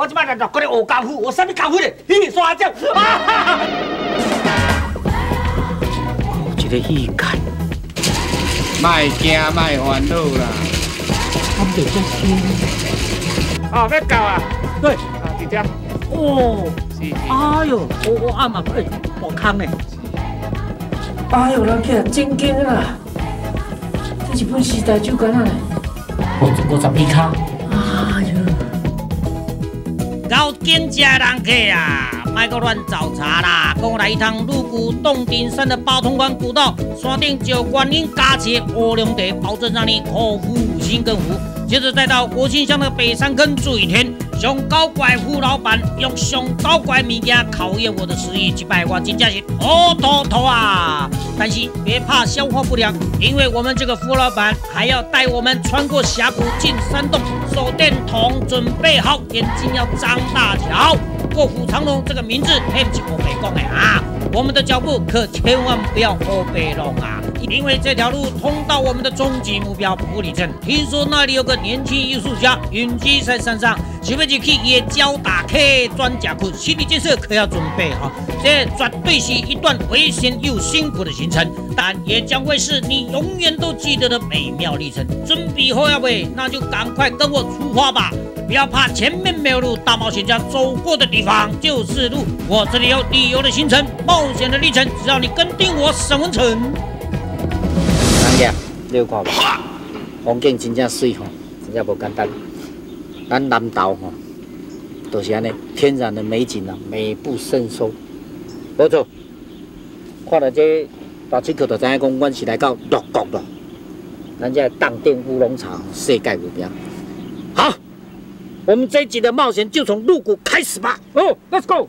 我即摆来落过来学功夫，我啥物功夫咧？嘿，耍招！啊！有一个意感，卖惊卖烦恼啦。他们得这些。哦，要到啊！对，啊，弟弟。哦，是是。哎呦，我我暗嘛，哎，我康呢。哎呦，人客真紧啊！这是本时代酒干啊！我我十米卡。哎呦，好见家人客啊，卖个乱找茬啦！跟我来一趟鹿谷洞顶山的八通关古道，山顶九观音加持乌龙茶，保证让你口福心更福。接着再到国庆乡的北山坑住一天，熊高怪胡老板用熊高怪物件考验我的实力，击败我真正是头头头啊！但是别怕消化不良，因为我们这个胡老板还要带我们穿过峡谷进山洞，手电筒准备好，眼睛要张大条。卧虎藏龙这个名字，嘿，不是我没讲的啊！我们的脚步可千万不要后背龙啊，因为这条路通到我们的终极目标普里镇。听说那里有个年轻艺术家隐居在山上，想要去野郊打卡钻甲库，心理建设可要准备好。这绝对是一段危险又辛苦的行程，但也将会是你永远都记得的美妙历程。准备好了没？那就赶快跟我出发吧！不要怕前面没有路，大冒险家走过的地方就是路。我这里有旅游的行程、冒险的历程，只要你跟定我沈文成。人家，你有看无？风景真正水吼，真正无简单。咱南投吼，都是安尼，天然的美景啊，美不胜收。无错，看到这大出口就知影讲，阮是来到鹿谷咯。咱这当店乌龙茶世界有名。好，我们这一集的冒险就从鹿谷开始吧。哦，Let's go！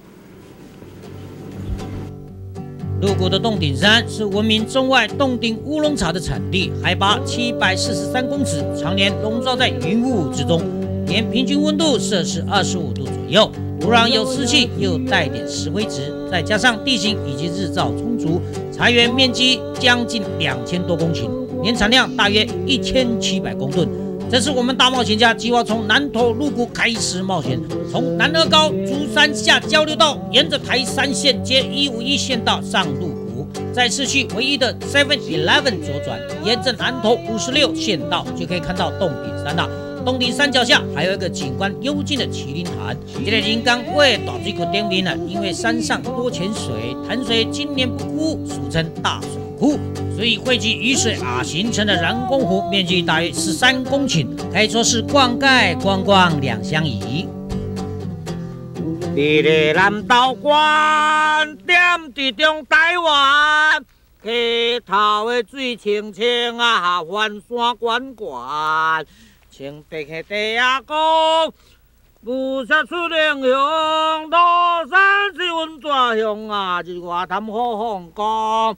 鹿谷的洞顶山是闻名中外洞顶乌龙茶的产地，海拔七百四十三公尺，常年笼罩在云雾之中，年平均温度摄氏二十五度左右，土壤有湿气又带点石灰质，再加上地形以及日照充足，茶园面积将近两千多公顷，年产量大约一千七百公吨。这是我们大冒险家计划从南投鹿谷开始冒险，从南二高竹山下交流道，沿着台山线接一五一线道上鹿谷，在市区唯一的 Seven Eleven 左转，沿着南投五十六线道就可以看到洞顶山了。洞顶山脚下还有一个景观幽静的麒麟潭，这个人刚为大水库点名了，因为山上多泉水，潭水今年不枯，俗称大水库。所以汇集雨水啊形成的人工湖，面积大约十三公顷，可以说是灌溉观光两相宜。你的南道关点伫中台湾，溪头的水清清啊，环山滚滚，清白的地啊讲，雾色出英雄，落山是阮大乡啊，日外潭好风光，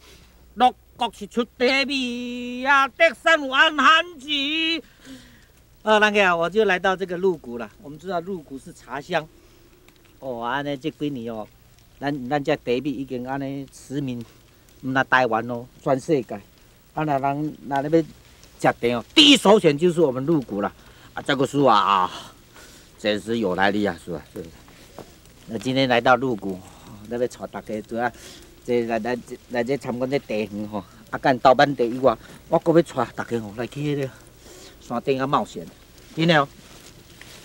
鹿谷是出地味啊，德山有安汉子。啊，那个啊，我就来到这个鹿谷了。我们知道鹿谷是茶乡，哦，安尼这几年哦，咱咱这茶米已经安尼驰名，毋那台湾哦，全世界。啊，那人那那边食茶哦，第一首选就是我们鹿谷了。啊，这个树啊，真是有来历啊，是吧？是？那今天来到鹿谷，那边带大家主要这来来来这参观这茶园吼。啊，干豆瓣地以外，我搁要带大家吼来去迄个山顶啊冒险。真的哦。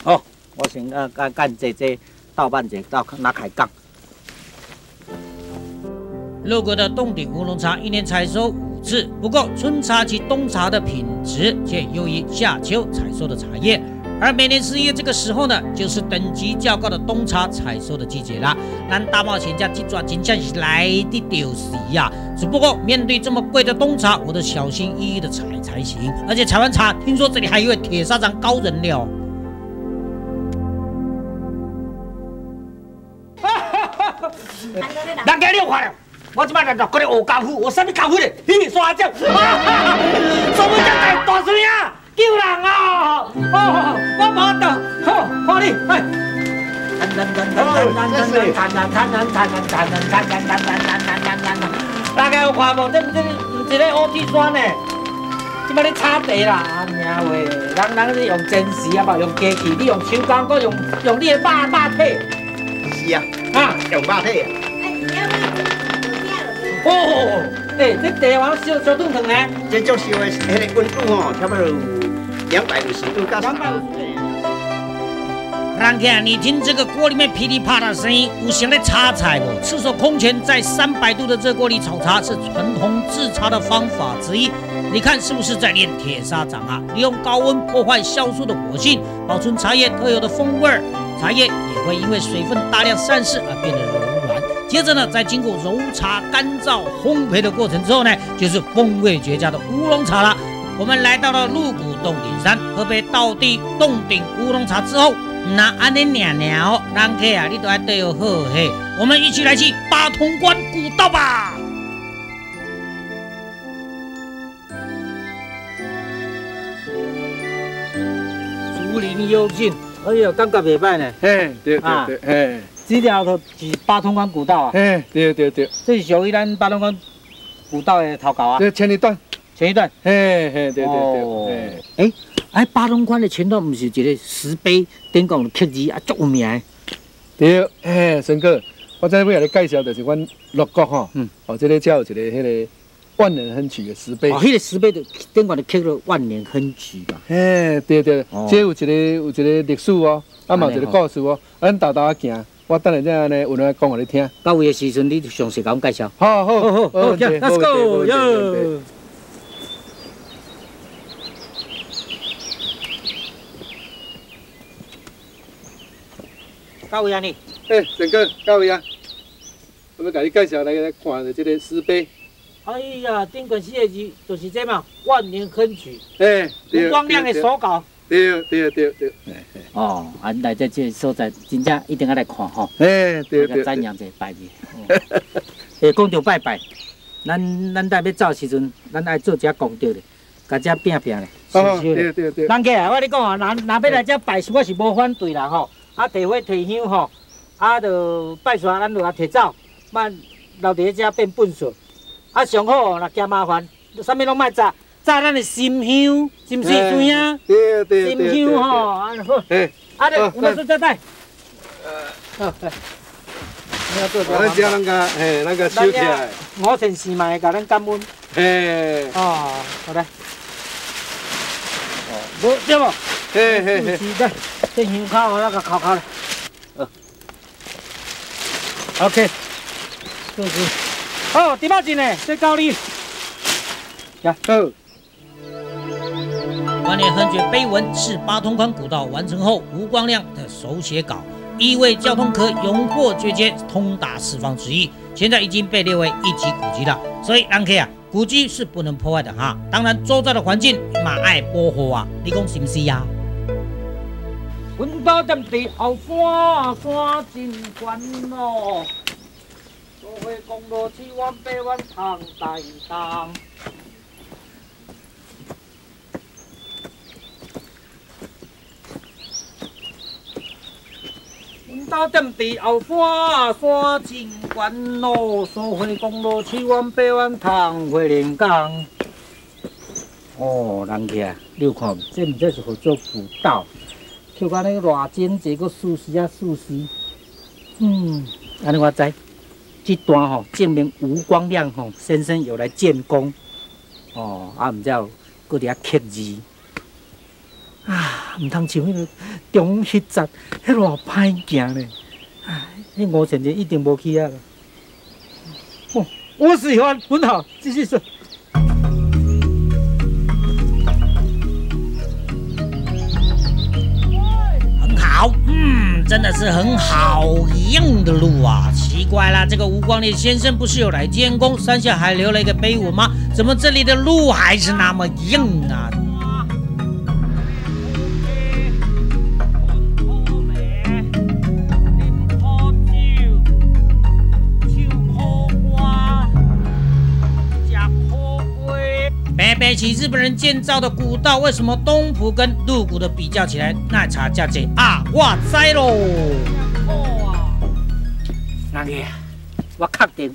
好，我先啊干干这这豆瓣者到那开讲。鹿谷的洞顶乌龙茶一年采收五次，不过春茶及冬茶的品质却优于夏秋采收的茶叶。而每年十一月这个时候呢，就是等级较高的冬茶采收的季节啦。咱大冒险家这抓真正是来的就是呀，只不过面对这么贵的冬茶，我都小心翼翼的采才行。而且采完茶，听说这里还有一位铁砂掌高人了。人家你有看了？我即摆来落过来学功夫，我啥物功夫咧？嘿，耍招！啊！什么叫大大水啊？救人啊！哦，我不得，好，看你，哎。大家有看无？这这一个乌梯山呢，即摆咧炒地啦，阿娘话，人人是用真实啊，无用机器，你用手工，搁用用你的肉肉体。是啊，啊，用肉体啊。哦，哎，这地方烧烧炖汤呢？这足烧的，迄个温度吼，差不多。两百五十度到三百五十度。让看，你听这个锅里面噼里啪啦的声音，有想在插菜不？赤手空拳在三百度的热锅里炒茶，是传统制茶的方法之一。你看是不是在练铁砂掌啊？利用高温破坏酵素的活性，保存茶叶特有的风味儿。茶叶也会因为水分大量散失而变得柔软。接着呢，在经过揉茶、干燥、烘焙的过程之后呢，就是风味绝佳的乌龙茶了。我们来到了鹿谷洞顶山，喝杯道地洞顶乌龙茶之后，那安尼娘娘哦，人客啊，你都要对我好嘿。我们一起来去八通关古道吧。竹林幽静，哎呦，感觉袂歹呢。嘿，对啊对对，嘿，这条就是八通关古道啊，嘿，对对对，这是属于咱八通关古道的头稿啊，这前一段，前一段。嘿嘿，对对哦对，嘿，诶，哎，八通关的前段不是一个石碑，顶讲刻字啊，足有名的。对，嘿，孙哥，我再为你介绍就是阮六国吼，嗯，哦，这个叫有一个迄个万年亨曲的石碑哦，，迄、个石碑就顶管就刻了万年亨曲嘛。嘿，对对哦，这有一个有一个历史哦，啊嘛有一个故事哦，咱豆豆啊行，我等下这样呢，有人讲互你听。到位的时阵，你就详细甲阮介绍。好好好好好，Let's 没问题没 go 问题没问题哟！到位啊你？哎，陈哥，到位啊！我要甲你介绍来来看的这个石碑。哎呀，顶管四个字就是这嘛，万年亨曲，哎，吴光亮的手稿。对对对对，哦，啊，来在这个所在，真正一定要来看吼，哎，对来对，赞扬者拜日。诶讲到拜拜，咱咱在要走的时阵，咱爱做一下功德咧，甲遮拼拼咧，哦，修修咧。对对对，人家啊，我跟你讲啊，若若要来遮拜，我是无反对啦吼。啊，提花提香吼，啊，就拜山，咱就啊摕走，莫留伫遮变粪扫。啊，上好哦，若惊麻烦，啥物拢莫炸，炸咱的心香，是毋是哎水啊？对对心对香吼，啊好，哎，啊，就好有哪说再带？好，来，你要做我咱遮咱个，哎，咱个收起来，我先试嘛，甲咱感恩。嘿，哦，好嘞。哦，无对无？嘿嘿嘿，这香烤我那个烤烤了。呃，OK，就是。哦，第八斤呢？这高丽。好，万年亨爵碑文是八通关古道完成后吴光亮的手写稿，意为交通可永获绝街，通达四方之意。现在已经被列为一级古迹了，所以人客啊，古迹是不能破坏的哈。当然，周遭的环境马爱保护啊，你讲是不是呀？阮家踮伫后山，山真悬咯。苏花公路七弯八弯通大东。阮家踮伫后山，山真悬咯。苏花公路七弯八弯通花莲港。哦，人客，你看？这毋这是合作古道。扣甲那个偌精济，搁熟悉啊熟悉。嗯，安尼我知，这段吼证明吴光亮吼先生有来建功。哦，啊，毋知有搁伫遐刻字。啊，毋通像迄个中迄集，迄偌歹行咧。唉，迄吴先生一定无去啊。哦，我喜欢，很好，继续说。好，嗯，真的是很好硬的路啊！奇怪啦，这个吴光烈先生不是有来监工，山下还留了一个碑文吗？怎么这里的路还是那么硬啊？北起日本人建造的古道，为什么东浦跟鹿谷的比较起来，那差价这啊？哇塞喽！人个啊，我确定，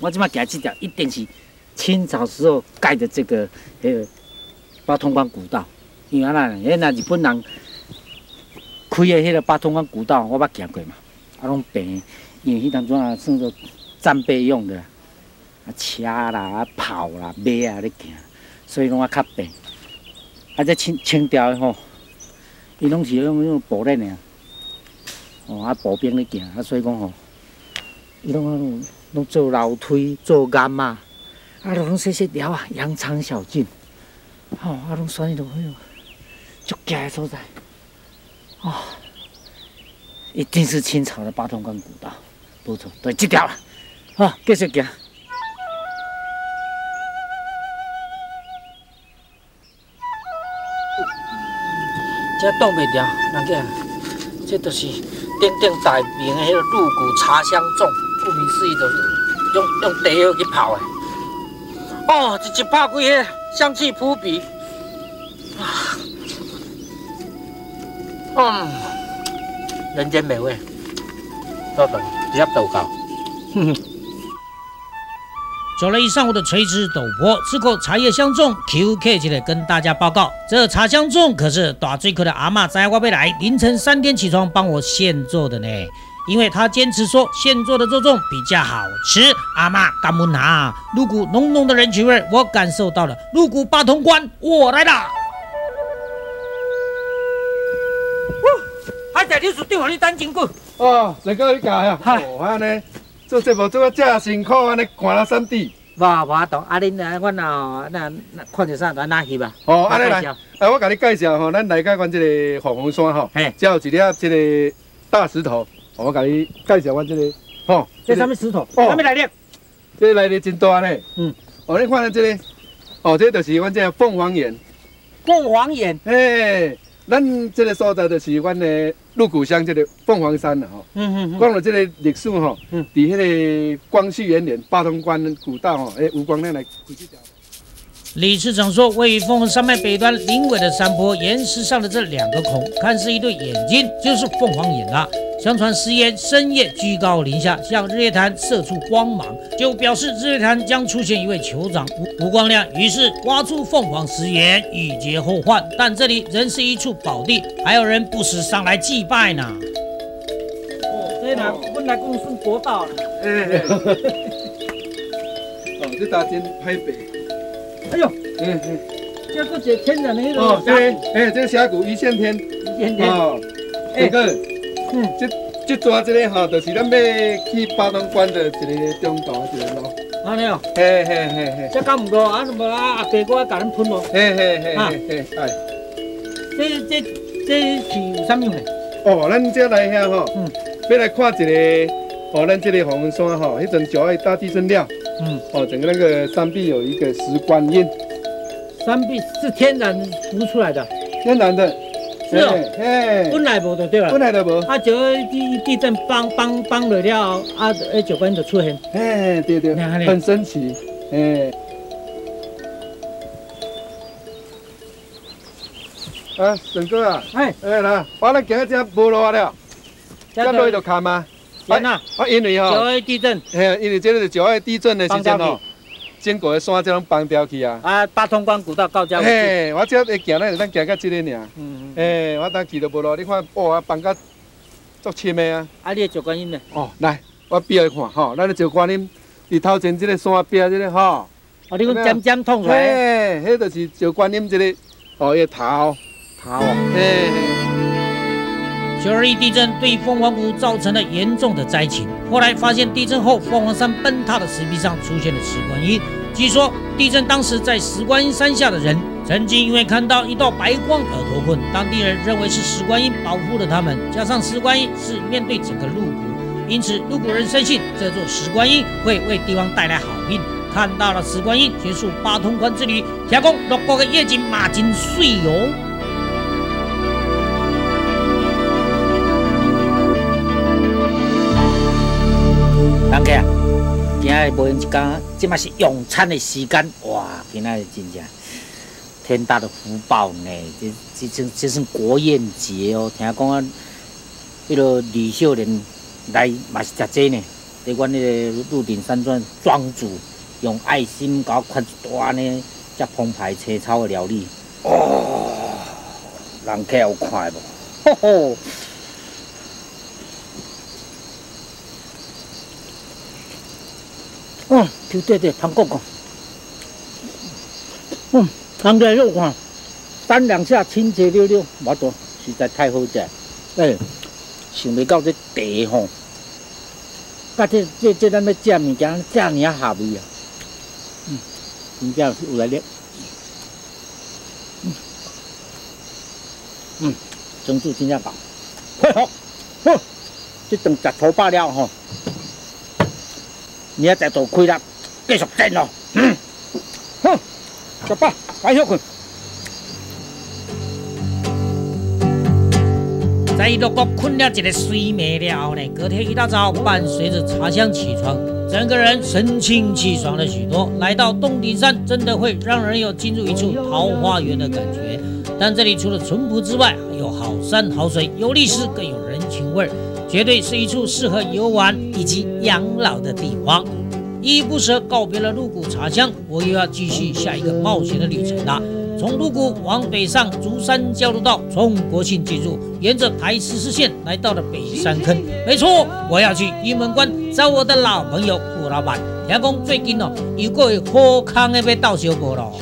我即摆行这条一定是清朝时候盖的这个呃八通关古道，因为啊那那日本人开的迄个八通关古道，我捌行过嘛，啊拢平，因为迄当中啊算作战备用的，车啦、啊炮啦、马啊咧行，所以拢啊较平。啊这清清朝的吼，伊拢是用用步咧尔，哦啊步兵咧行，啊所以讲吼，伊拢拢做楼梯、做岩嘛。啊，拢细细条啊，羊肠小径，吼、啊，拢选迄落迄落足佳的所在，哦，一定是清朝的八通关古道，不错，对，这条啊，好，继续行。这挡袂掉，人家，这就是鼎鼎大名的迄个鹿谷茶香粽，顾名思义，就是用用茶叶去泡的。哦，一一拍开，香气扑鼻，啊，嗯，人间美味，稍等，直接倒高，哼哼。走了一上午的垂直陡坡，吃口茶叶香粽，QK 起来跟大家报告，这茶香粽可是打最口的阿嬷在我未来凌晨三点起床帮我现做的呢。因为她坚持说现做的肉粽比较好吃。阿妈干不拿，入骨浓浓的人情味，我感受到了。入骨八通关，我来啦！海在你厝顶，你等真久。哦，谁叫你教呀？嗨哦，安尼做节目做啊这辛苦，安尼看了三地。无无懂，啊恁啊，阮啊，那那看着啥，咱哪翕啊？哦，安尼来介绍，哎，我甲你介绍吼，咱来到阮这个凤凰山吼，嘿这有一粒这个大石头，哦我甲你介绍阮这个吼，这什么石头？哦什么来历？这个内力真大呢。嗯，哦，你看咱这个，哦，这就是阮这个凤凰岩。凤凰岩。嘿，咱这个所在就是阮的鹿谷乡这个凤凰山了吼。嗯嗯嗯。讲到这个历史吼，嗯伫迄个光绪元年八通关古道吼，诶，吴光亮来开这条。李市长说，位于凤凰山脉北端临尾的山坡岩石上的这两个孔，看似一对眼睛，就是凤凰眼啦。相传石岩深夜居高临下，向日月潭射出光芒，就表示日月潭将出现一位酋长吴吴光亮。于是挖出凤凰石岩，以绝后患。但这里仍是一处宝地，还有人不时上来祭拜呢。哦，这哪本来讲算国道啦。诶，哦，这大真拍白。哎呦，嗯嗯。这个是天然的迄哦，个这个，诶，这个峡谷一线天。一线天。哦，这个，嗯，这这抓这个哈，就是咱要去八通关的一个中途一个路。安尼哦，嘿嘿嘿嘿。这敢唔过啊？无啊，阿伯我甲恁喷咯。嘿嘿嘿啊嘿嘿，哎。这这这是有啥用嘞？哦，咱这来遐吼，嗯要来看一个，哦，咱这个凤凰山吼，迄阵九二大地震了，嗯，哦，整个那个山壁有一个石观音，山壁是天然浮出来的，天然的，是哦。嘿，本来无就对吧？本。来就无，啊，九二地地震帮帮帮了了，啊，迄九关就出现。嘿，对对，很神奇，哎。啊，沈哥啊，哎，哎来，我咱行到这无路了，这这落去就坎啊。天呐，啊，因为九吼，二地震嘿，因为这个是九二地震的时崩掉阵吼，经过的山才拢崩掉去啊。啊，八通关古道到家。嘿，我这会行咱就咱行到这个尔。嗯，嗯诶，我当去都无路，你看，哇，啊放甲足深的啊！啊，你的九观音呢？哦，来，我比来看吼，咱的石观音伫头前这个山壁这个吼，哦，你讲尖尖痛出来。嘿，迄就是石观音这个哦，伊个头，头哦。嘿，九二一地震对凤凰谷造成了严重的灾情。后来发现地震后，凤凰山崩塌的石壁上出现了石观音。据说地震当时在石观音山下的人，曾经因为看到一道白光而脱困，当地人认为是石观音保护了他们。加上石观音是面对整个鹿谷，因此鹿谷人深信这座石观音会为地方带来好运。看到了石观音，结束八通关之旅，听讲六国的夜景嘛真水哦。今日无用一天，即嘛是用餐的时间，哇！今仔日真正天大的福报呢，这这这这算国宴节哦。听讲啊，迄个李秀莲来嘛是食这呢，伫阮迄个鹿鼎山庄庄主用爱心搞宽一大呢，遮澎湃青草的料理。哦，人客有看无？吼吼！哦，对对对，唐公公。嗯，人家肉看，三两下清洁溜溜，无多，实在太好食。哎，想袂到这茶吼，甲这这这咱要食物件，这尔啊下味啊！嗯，真正是有来力。嗯，嗯，蒸煮真正棒。嘿好，好，这顿食头饱了吼，明仔载就开啦，继续蒸咯。嗯，好，食饱，快休困。在陆国困了一个睡眠了呢，隔天一大早，伴随着茶香起床，整个人神清气爽了许多。来到洞顶山，真的会让人有进入一处桃花源的感觉。但这里除了淳朴之外，还有好山好水，有历史更有人情味儿，绝对是一处适合游玩以及养老的地方。依依不舍告别了鹿谷茶乡，我又要继续下一个冒险的旅程啦。从鹿谷往北上，竹山交流道从国庆进入，沿着台十四线来到了北山坑。没错，我要去玉门关找我的老朋友顾老板。听讲最近哦，又过有好康的要到小波咯。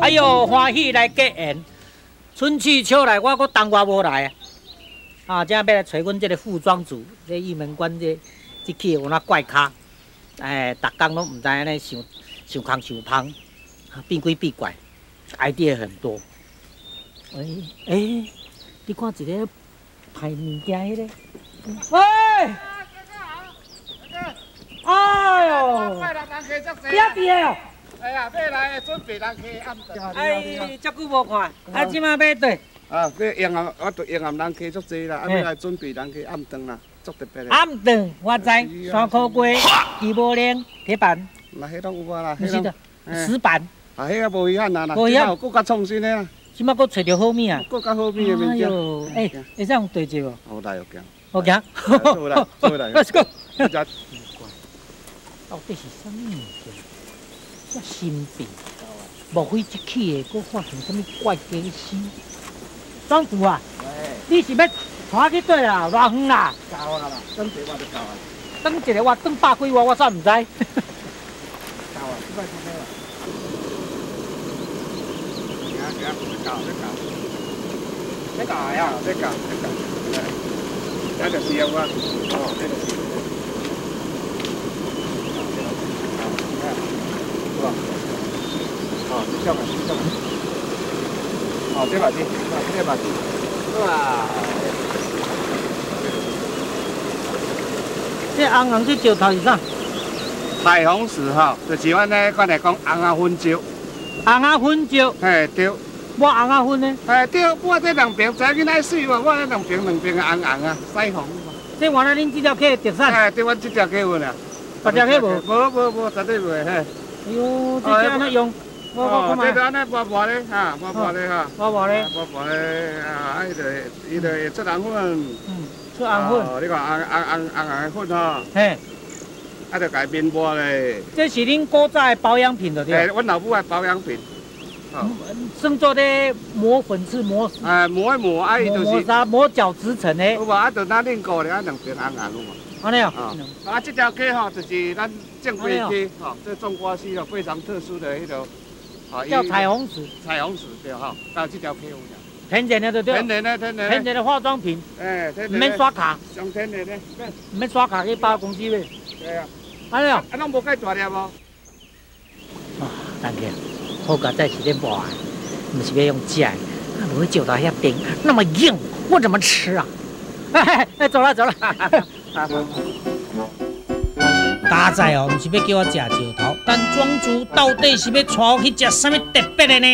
哎呦，欢喜来结缘，春去秋来，我搁冬瓜无来！啊，今要来找阮这个副庄主，这玉门关这这起有那怪咖，哎，逐工拢毋知安尼想想空想芳，变鬼变怪，idea 很多。哎哎，你看一个歹物件迄个，喂，哎呦，遐伫个哦。哎呀，要来准备人去暗顿。哎，遮久无看，啊，即马要对啊，要迎合，我对迎合人客足济啦，啊，要来准备人客暗顿啦，足特别的。暗顿，我知，山苦龟、鸡毛链、铁板，那迄拢有啊啦，毋是的，石板，啊，迄个无遗憾啦啦，无遗憾有更加创新的啦，即马搁找着好物啊！更加好物的物件。哎会使用对接无？好大有惊，好行，做来做来。Let's 到底是啥物物件？遮神秘，莫非一起的搁发生啥物怪假事？庄主啊，你是要带我去对啊？偌远啦？教啊啦，等下我就教啊，等一个我等百几我，我煞毋知。教啊，这摆出来了。行行，要教要教，要教呀，要教要教。那就是要我，哦，那就是。哦，这种啊，这种啊。哦，这把子，啊，这把子。哇！这红红这石头是啥？彩虹石吼，就是阮咧，阮来讲红啊粉石，红啊粉石，嘿对，我红啊粉呢？嘿对，我这两边昨囡仔水嘛，我这两边两边红红啊，彩虹嘛。这原来恁这条溪的特产。哎，对，阮这条溪有啦。别条溪无？无无无，绝对袂嘿。哎呦，这哦，这个安尼薄薄咧，哈，薄薄咧哈，我话咧，薄薄咧啊，伊就伊粉。嗯，粉，哦，你看红红红红红的粉吼，嘿，啊，就改面膜咧。这是恁古早的保养品对不哎，对？阮老母爱保养品，哦，算做咧磨粉刺磨哎，磨一磨，啊，伊就磨磨是。砂磨角质层的有，无啊？就咱恁过咧，啊两边红红。安尼哦。啊，啊，这条溪吼，就是咱正规溪，吼，这种瓜溪哦，非常特殊的迄种，啊，叫彩虹石，彩虹石对哈，啊，这条溪有啥？天然的对？天然的，天然的，天然的化妆品，哎，天唔然的，免刷卡，上天然的，免刷卡去百货公司买。对啊，安尼哦。啊，拢无介大粒无？啊，大哥，好佳在是咧磨的，不是要用吃的，不会嚼到遐冰，那么硬，我怎么吃啊？哎哎，走了走了。家在哦，毋是要叫我食石头，但庄主到底是要带我去食什么特别的呢？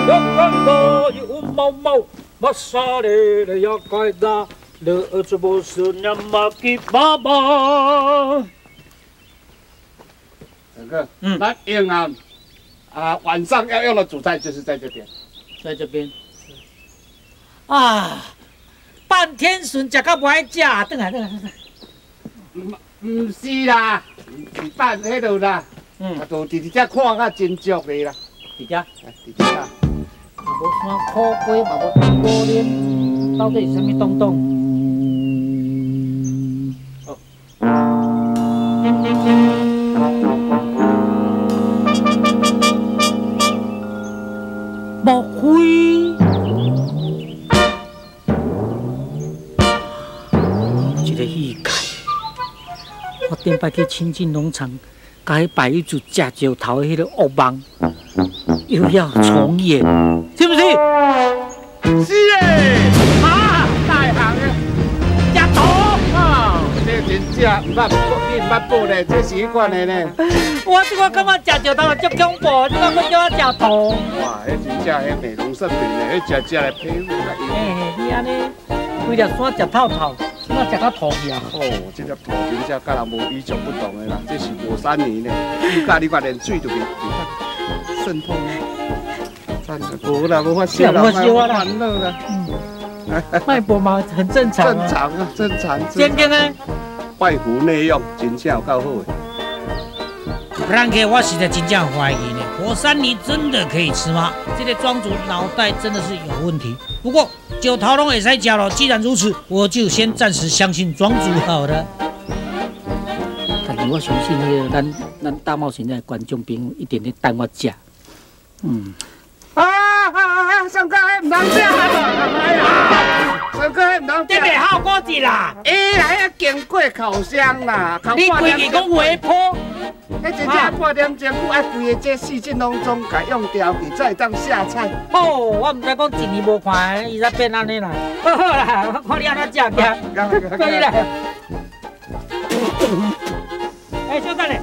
一干巴有毛毛，马萨里的要盖达，的儿子不是那么给爸爸。大哥，嗯咱永安啊，晚上要用的主菜就是在这边。在这边。啊，半天笋食到不爱食，等下等下等下。唔是啦，是办迄度啦，嗯啊，都直直只看较真足的啦，伫遮，啊直直啦。无山苦瓜，嘛无当果莲，到底是什么东东？莫非？我顶摆去亲近农场，甲迄白玉竹食石头的迄个恶梦，又要重演，是不是？是诶，啊，大行诶，食头！啊，这真正毋捌报，你毋捌报咧，这是迄款的呢。我这个感觉食石头足恐怖，这个我叫我食头。哇，迄真正迄美容食品咧，迄食食来皮肤较油。哎，你安尼规条山食透透，怎食到头去啊？哦，这个土真正甲人无与众不同的啦，这是五三年的，你甲你甲连水都袂袂渗透呢。真的无啦，无法是啊啦，无烧啊啦烦恼啦，脉搏嘛很正常啊。正常啊，正常。今天呢？外敷内用，真正有够好的。让给我实在真正怀疑呢，火山泥真的可以吃吗？这个庄主脑袋真的是有问题。不过九头龙也在家了，既然如此，我就先暂时相信庄主好了。但是我相信那个咱咱大冒险的观众朋友一点点带我吃。嗯，啊啊啊！上课迄唔通食，上课迄唔通食。好果子啦！伊来啊，经过口香啦，口你规日讲回坡，迄真正半点钟久，爱规个这细菌拢总甲用掉去，才会当下菜。哦，我唔知讲一年无看，伊才变安尼啦。好好啦，我看你安怎食嘅。可以啦。哎，小等咧，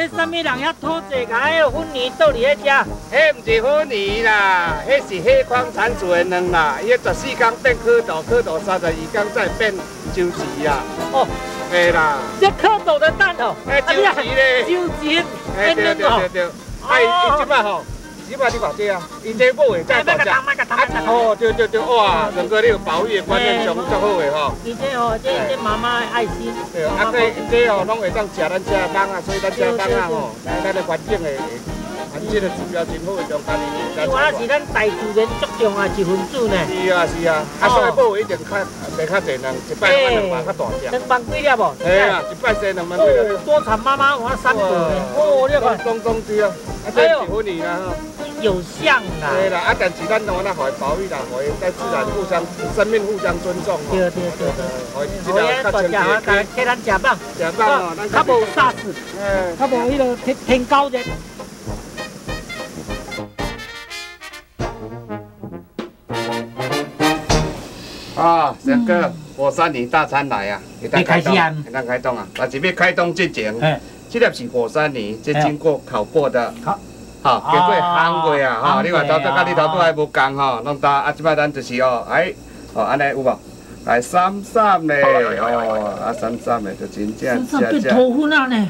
这什么人遐土济甲迄个粉泥倒伫遐食？迄毋是粉泥啦，迄是黑框产出的卵啦。伊个十四天变蝌蚪，蝌蚪三十二天再变周期啊。哦，对啦，这蝌蚪的蛋哦，哎，周期咧。周节哎，变对。对对对。哎，一即摆吼，即摆你把这啊，伊这母的再大只。麦个麦个哦，对对对，哇，整个你有保育的观念上足好的吼。伊这哦，这这妈妈的爱心。对，啊，这这哦，拢会当食咱遮的蚊啊，所以咱遮的蚊啊吼，来咱的环境的环境的指标真好的中间里我是咱大自然足重要一份子呢。是啊是啊，啊所以保一定较袂较侪人，一摆两万两万较大只。两万几粒无？嘿啊，一摆生两万几多产妈妈我三倍呢。哦，你看中中对啊，啊这是婚礼啦。有像啦。对啦，啊但是咱拢安那互伊保育啦，互伊在自然互相生命互相尊重吼。对对对对。互伊即我也大个较清家洁。替咱食饭，食饭哦，咱较无杀死，哎，较无迄个天天高热。啊，这个火山泥大餐来啊，会当开始啊。会当开动啊！但是要开动之前，哎，这粒是火山泥，这经过烤过的，好。好，经过烘过啊，哈，烘你看头拄甲你头拄还无共吼，弄到啊，即摆咱就是哦，哎，哦，安尼有无？来三三嘞，哦，啊三三嘞，就真正身上变正。正，头粉啊呢，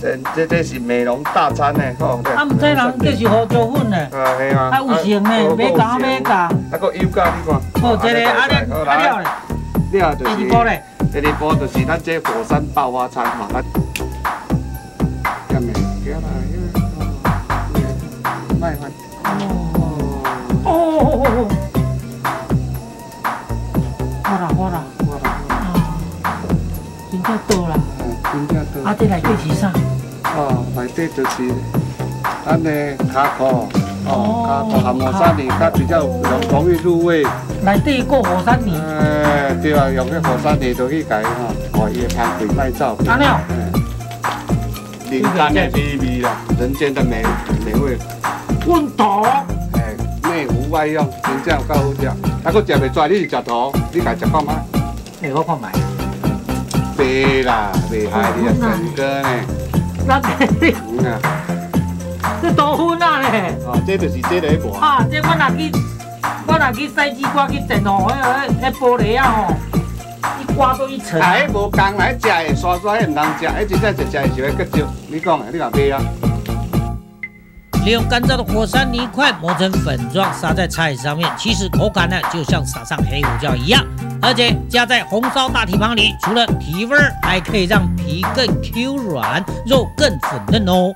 这这这是美容大餐呢，吼，对。啊毋知人这是胡椒粉呢，啊，系啊，啊有型呢，买加买加，啊个油价你看，好这个啊咧好啊了咧，了就是第二步嘞，第二步就是咱这火山爆发餐嘛，咱下面叫啦，卖饭。哦哦哦哦，好啦好啦，我啦，啊，真正多啦，嗯，真正多。啊这内底是啥？哦，内底就是咱的卡壳，哦，卡壳含火山泥，它比较容容易入味。内底过火山泥，哎，对啊，用个火山泥就去改吼，哦，伊会香鬼卖照片。安尼哦，嗯，灵丹的美味啦，人间的美美味。温度。哎，内服外用，真正有够好食。啊，佮食袂出来，你是食土，你家食看卖。哎，我看卖，白啦，袂害你啊，整个呢。咱这多分啊嘞！哦，这就是这个盘。啊，这我拿去，我拿去洗机刮去震哦，迄个迄玻璃啊吼，一刮都一层。啊，迄无共来食的刷刷，迄毋通食，迄真正食食的是会结石。你讲的，你讲对啊？利用干燥的火山泥块磨成粉状，撒在菜上面，其实口感呢就像撒上黑胡椒一样。而且加在红烧大蹄膀里，除了提味儿，还可以让皮更 Q 软，肉更粉嫩哦。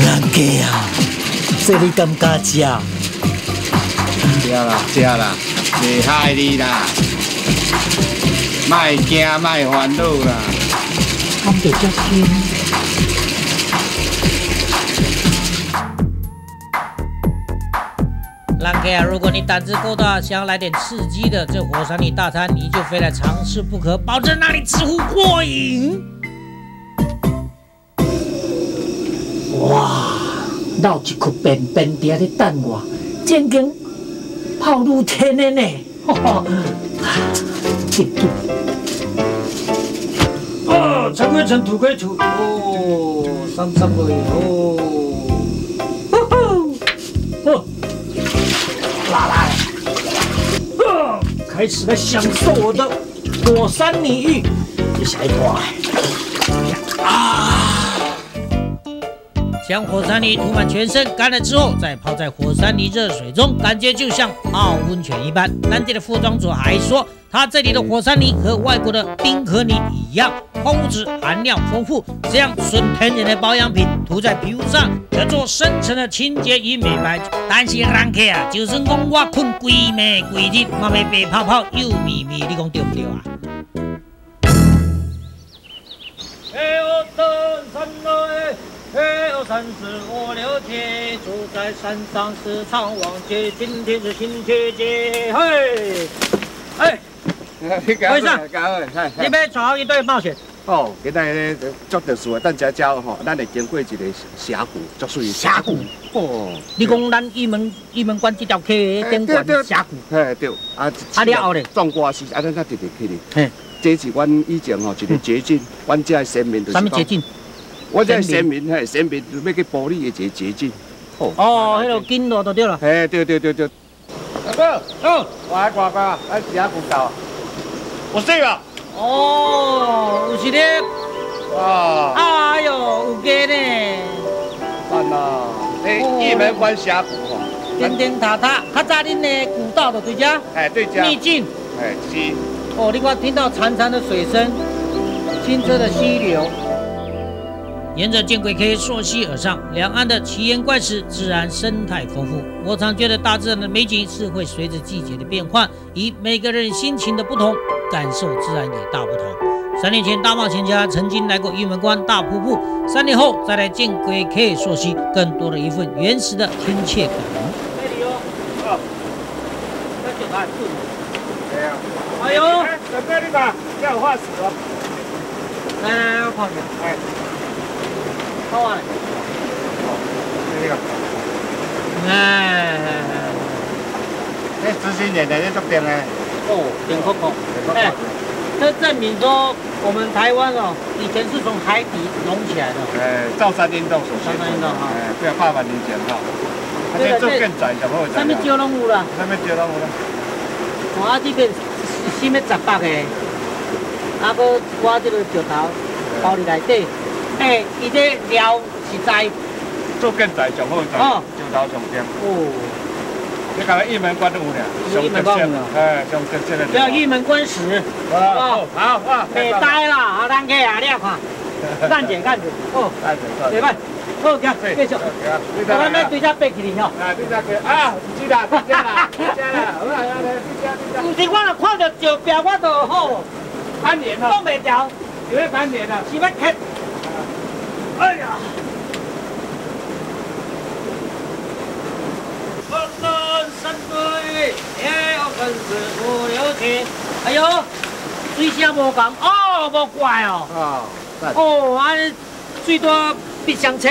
人家啊，这你敢敢吃？吃啦，吃啦，袂害你啦，卖惊卖烦恼啦。看着这香。兰 K 啊，如果你胆子够大，想要来点刺激的，这火山里大餐你就非来尝试不可，保证让你吃乎过瘾。哇，闹一窟便便伫咧等我，真经泡露天的呢，吼 吼，紧紧。啊，尘归尘，土归土，哦，三三归哦，呼呼，哦，啦啦，啊，开始来享受我的火山泥浴，接下来啊，将火山泥涂满全身，干了之后再泡在火山泥热水中，感觉就像泡温泉一般。当地的服装主还说，它这里的火山泥和外国的冰河泥一样，矿物质含量丰富，这样纯天然的保养品涂在皮肤上，可做深层的清洁与美白。但是人客啊，就算讲我困规暝规日，嘛要白泡泡又咪咪，你讲对不对啊？嘿哦登山来，嘿哦山是我留铁，住在山上时常忘记，今天是新天节，嘿，哎，为啥？感恩，嗨你要闯好一队冒险。哦，今仔日足特殊的，等食食吼，咱会经过一个峡谷，足属于峡谷。哦，你讲咱玉门玉门关这条溪的顶关峡谷，嘿对，啊，啊了后咧壮观是啊，咱才直直去哩。嘿，这是阮以前吼一个捷径，阮这的先民就什么捷径？我这的先民嘿，先民要去玻璃的一个捷径。哦，哦，迄个金路就对了。嘿，对对对对。大哥，走，我来呱呱，来峡谷到。我这个。哦，有是咧，哇，哎呦，有个呢，赞啦！这玉门关峡谷吼，颠颠塔塔，较早恁的古道就对遮，哎对遮，秘境。哎是。哦，你看听到潺潺的水声，清澈的溪流。沿着见鬼 K 溯溪而上，两岸的奇岩怪石，自然生态丰富。我常觉得大自然的美景是会随着季节的变换，以每个人心情的不同，感受自然也大不同。三年前，大冒险家曾经来过玉门关大瀑布，三年后再来见鬼 K 溯溪，更多了一份原始的亲切感。这里哦，哦，那就来住。对啊。哎呦，准备那个要有化石哦。来来来，我看看。哎，好啊。这个，哎，这执行员的这足定的。哦。哎，这证明说我们台湾哦，以前是从海底隆起来的。哎，造山运动所造山运动哈哎，不要怕万年前哈。啊，这做更窄，就好上面石拢有啦，上面石拢有啦。哦，啊这边四面十八个，啊，搁我这个石头包里内底。哎，伊这料是在做建材上好在哦。石头上边。哦，你讲玉门关都有俩，有玉门关有。哎，上特色的。不要玉门关石，哦，好，好，袂呆啦，啊，咱去啊，你啊看，干者干者，哦，带着，袂歹，好，行，继续，你我咱要对遮爬起哩吼。啊，你再去啊，是啦，是啦，是 啦，好啦，好啦，是啦，是啦。有时我若看到石壁，我就好，攀岩哦，挡袂牢，你会攀岩啊？是要克。哎呀！我登山队，也要跟着五六七。哎呦，水声无共，哦，无怪哦。哦，哦，安最多别上车，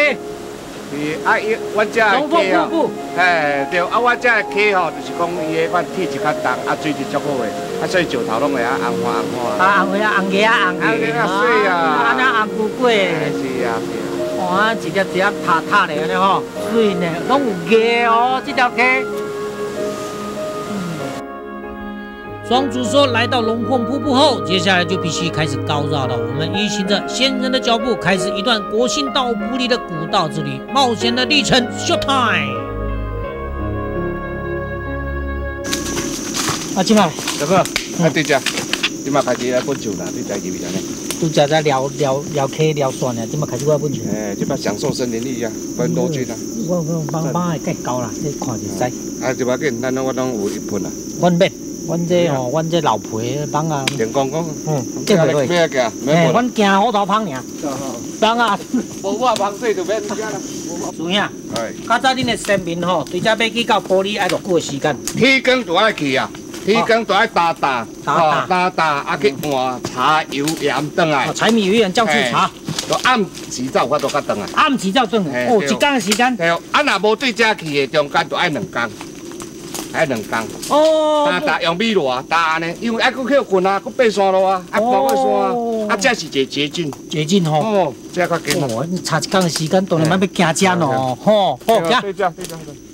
是啊，伊我遮龙凤的瀑布。哎，对，啊，我遮的溪吼，就是讲伊的款铁质较重，啊，水质足好的，啊，所以石头拢会啊红花红花。啊，红花红叶啊，红红叶啊水啊啊，那红菇粿。哎是啊，是啊。哇，一粒一粒塌塌的安尼吼，水呢，拢有叶哦，这条溪。庄主说，来到龙凤瀑布后，接下来就必须开始高绕了。我们依循着先人的脚步，开始一段国姓到埔里的古道之旅，冒险的历程，show time！啊，今麦大哥，啊对只，即马开始来本酒啦，你知入去安尼？拄则在聊聊聊溪聊线呢，今麦开始我本钱。哎，即马享受森林里啊，分多菌啊。我我帮帮会计交啦，你看就知。啊，就要紧，咱拢我拢有一份啦。阮免，阮这吼，阮这老皮帮啊，电工工，嗯，这袂会。咩个？哎，阮惊好头芳尔。帮啊，无我帮水就免遮啦。主兄，哎，较早恁的先民吼，对遮要去到玻璃爱偌久的时间？天光就爱去啊，天光就爱打打，打打打，啊去换茶油盐转来。柴米油盐酱醋茶。就暗时才有法度甲转来。暗时才转来，哦，一天的时间。对，啊若无对遮去的，中间就爱两工。爱两工，哦，打打用米罗打呢，因为爱搁去困啊，搁爬山路啊，啊爬过山啊，啊这是一个捷径，捷径吼，哦，这较紧哦，差一工的时间，当然咱要行遮咯，吼，好，行。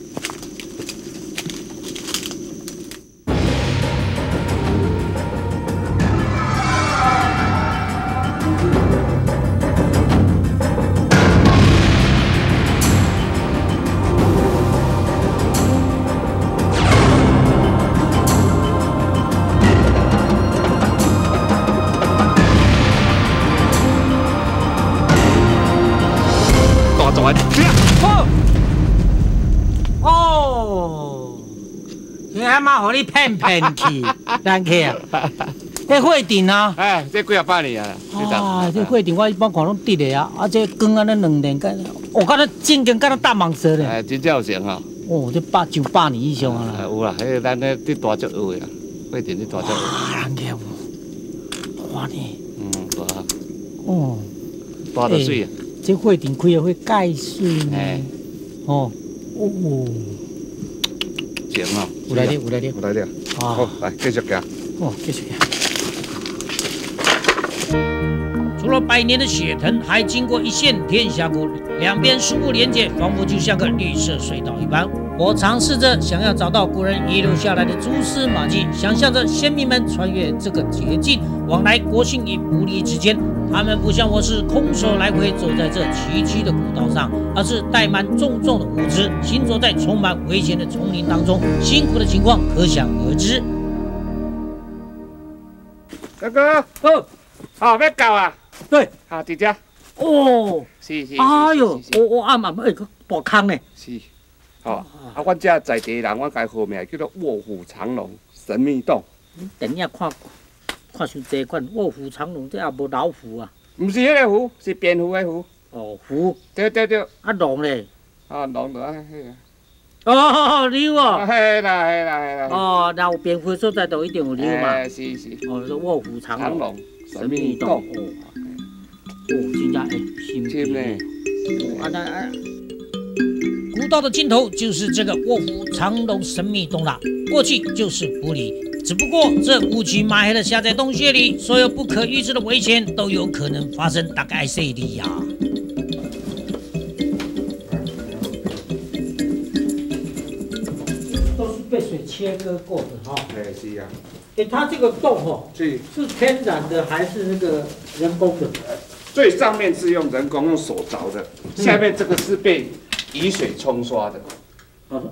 互你骗骗去，咱去啊！这会顶啊！哎，这几啊百年啊！啊，这会顶我一般看拢滴的啊！啊，这光安尼两年，干，我感觉正经干到大蟒蛇咧！哎，真正有成哈！哦，这百上百年以上啊！有啦，迄个咱咧滴大只鹅呀，会顶滴大只鹅。啊，咱去有，大呢？嗯，大。哦，大得水啊！这会顶开啊会盖水呢。哦，哦。行啊，有来滴，有来滴，有来滴。好，来继续行。哦，继续行。除了百年的血藤，还经过一线天峡谷，两边树木连接，仿佛就像个绿色隧道一般。我尝试着想要找到古人遗留下来的蛛丝马迹，想象着先民们穿越这个捷径，往来国姓与狐狸之间。他们不像我是空手来回走在这崎岖的古道上，而是带满重重的物资，行走在充满危险的丛林当中，辛苦的情况可想而知。哥哥，哦，好，要搞啊？对，好，弟弟。哦，是是。哎呦，我我暗暗哎个大坑呢。是，好，啊，阮这在地人，阮改号名叫做卧虎藏龙神秘洞。等一下看。这款卧虎藏龙，这也无老虎啊？毋是迄个虎，是蝙蝠的虎。哦，虎。对对对。啊，龙咧？啊，龙就啊，迄个。哦，牛哦。系啦系啦系啦。哦，那有蝙蝠所在，就一定有牛嘛。是是。哦，是卧虎藏龙神秘洞。哦，哦，真正诶，神秘呢。啊那啊。古道的尽头就是这个卧虎藏龙神秘洞了，过去就是湖里。只不过这乌漆麻黑的下在洞穴里，所有不可预知的危险都有可能发生。大概谁的呀？都是被水切割过的哈。哎，是啊。哎，它这个洞哦，是是天然的还是那个人工的？最上面是用人工用手凿的，下面这个是被雨水冲刷的。